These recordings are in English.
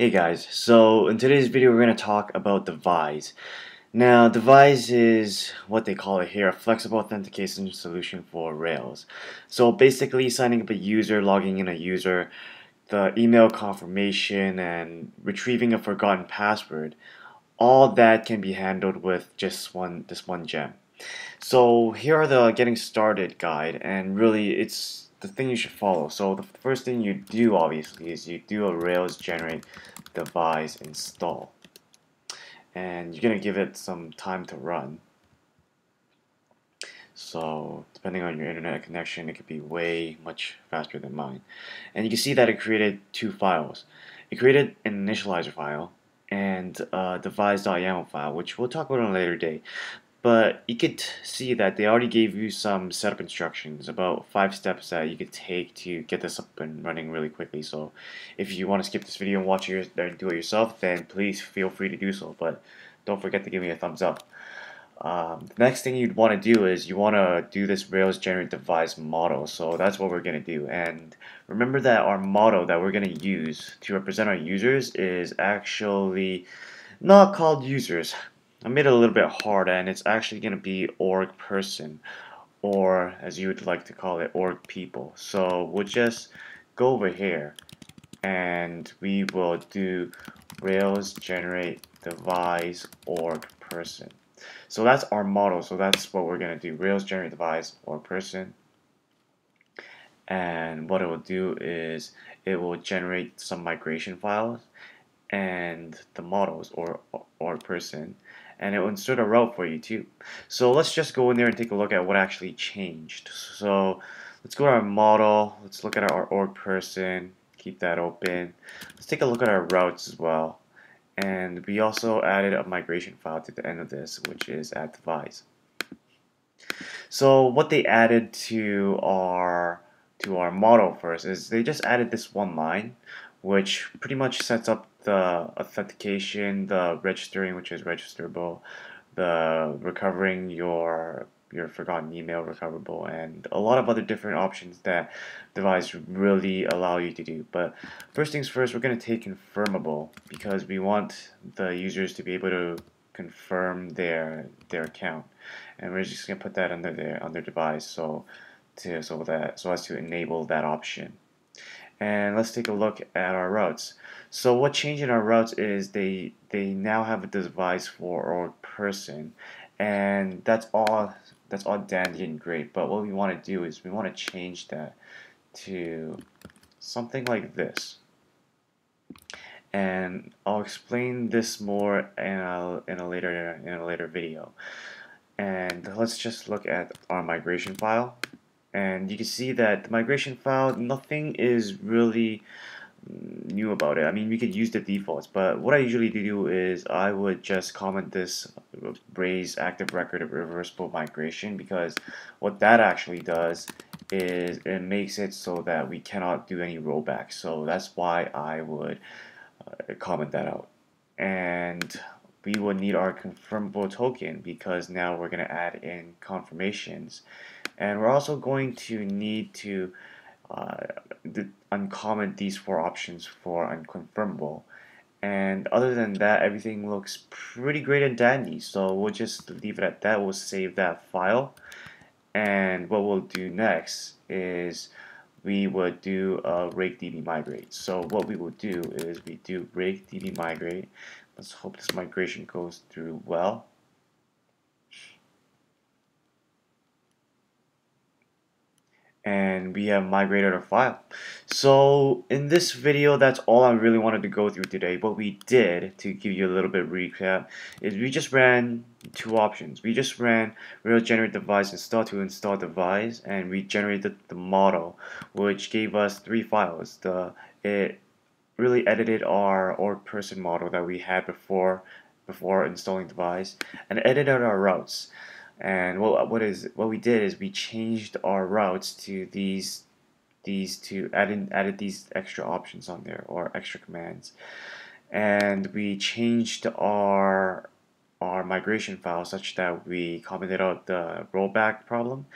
Hey guys, so in today's video we're going to talk about Devise. Now Devise is what they call it here, a flexible authentication solution for Rails. So basically signing up a user, logging in a user, the email confirmation and retrieving a forgotten password, all that can be handled with just one this one gem. So here are the getting started guide and really it's the thing you should follow. So the first thing you do obviously is you do a Rails generate Devise install. And you're gonna give it some time to run. So depending on your internet connection, it could be way much faster than mine. And you can see that it created two files. It created an initializer file and a devise.yaml file, which we'll talk about on a later date but you could see that they already gave you some setup instructions about five steps that you could take to get this up and running really quickly. So if you want to skip this video and watch it and do it yourself then please feel free to do so. But don't forget to give me a thumbs up. Um, the next thing you'd want to do is you want to do this Rails generate devise model. So that's what we're going to do. And remember that our model that we're going to use to represent our users is actually not called users I made it a little bit harder and it's actually going to be org person or as you would like to call it org people. So we'll just go over here and we will do rails generate devise org person. So that's our model. So that's what we're going to do. Rails generate devise org person. And what it will do is it will generate some migration files and the models or or person and it will insert a route for you too. So let's just go in there and take a look at what actually changed. So let's go to our model, let's look at our org person, keep that open. Let's take a look at our routes as well. And we also added a migration file to the end of this, which is at devise. So what they added to our to our model first is they just added this one line which pretty much sets up the authentication, the registering, which is registerable, the recovering your your forgotten email recoverable, and a lot of other different options that Devise really allow you to do. But first things first, we're going to take confirmable because we want the users to be able to confirm their their account, and we're just going to put that under there under Devise so to so that so as to enable that option and let's take a look at our routes. So what changed in our routes is they they now have a devise for our person and that's all that's all dandy and great. But what we want to do is we want to change that to something like this. And I'll explain this more in a, in a later in a later video. And let's just look at our migration file and you can see that the migration file nothing is really new about it. I mean we could use the defaults but what I usually do is I would just comment this raise active record of reversible migration because what that actually does is it makes it so that we cannot do any rollback. So that's why I would uh, comment that out. And we will need our confirmable token because now we're going to add in confirmations and we're also going to need to uh, uncomment these four options for unconfirmable. And other than that everything looks pretty great and dandy. So we'll just leave it at that. We'll save that file. And what we'll do next is we would do a rake db migrate. So what we will do is we do rake db migrate. Let's hope this migration goes through well and we have migrated our file. So in this video, that's all I really wanted to go through today. What we did, to give you a little bit of recap, is we just ran two options. We just ran Rails generate devise install to install Devise, and we generated the model, which gave us three files. The it really edited our org person model that we had before before installing Devise, and edited our routes and what what is what we did is we changed our routes to these these two added added these extra options on there or extra commands and we changed our our migration file such that we commented out the rollback problem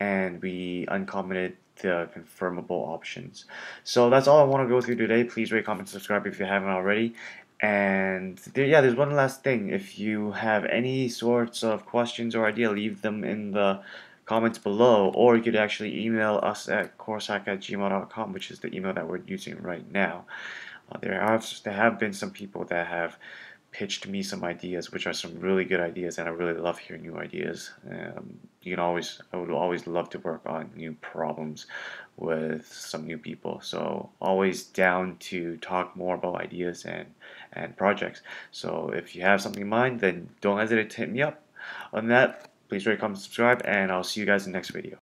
and we uncommented the confirmable options. So that's all I want to go through today. Please rate, comment, subscribe if you haven't already. And there, yeah, there's one last thing. If you have any sorts of questions or idea, leave them in the comments below, or you could actually email us at coursehack at gmail.com, which is the email that we're using right now. Uh, there have there have been some people that have pitched me some ideas, which are some really good ideas, and I really love hearing new ideas. Um, you can always, I would always love to work on new problems with some new people. So always down to talk more about ideas and and projects. So if you have something in mind, then don't hesitate to hit me up. On that, please rate, comment, subscribe, and I'll see you guys in the next video.